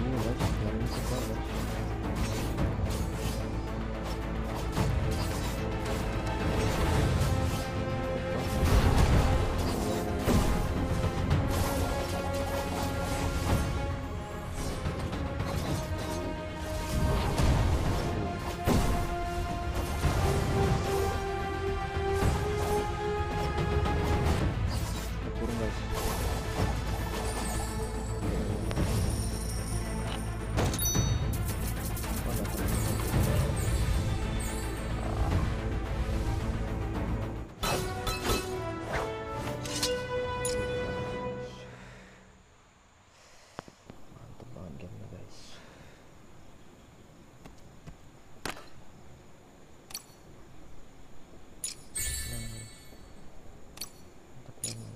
음, mantap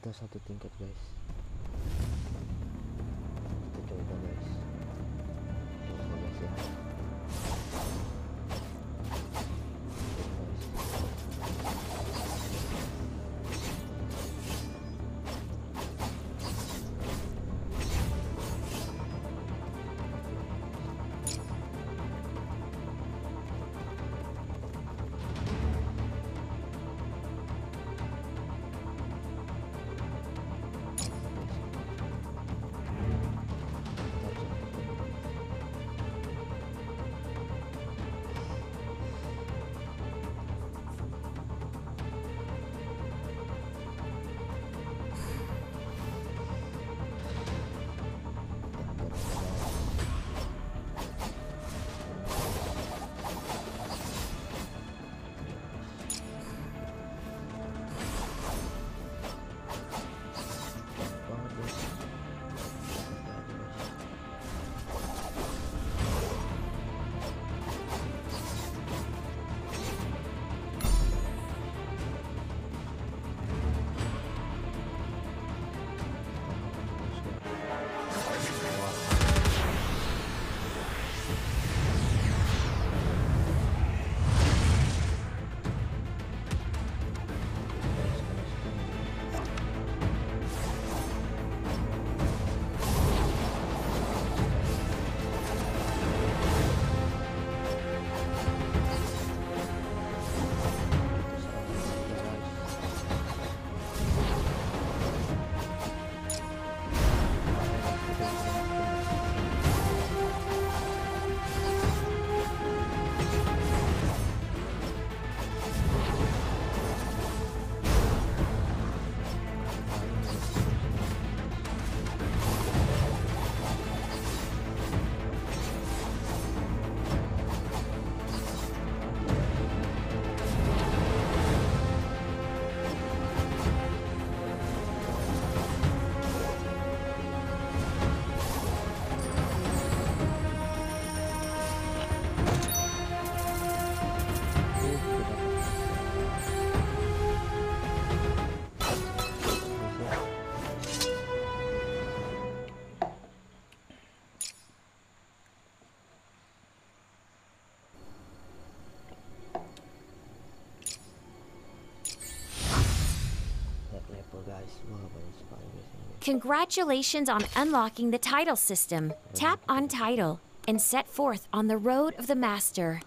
atau satu tingkat guys. Congratulations on unlocking the title system. Tap on title and set forth on the road of the master.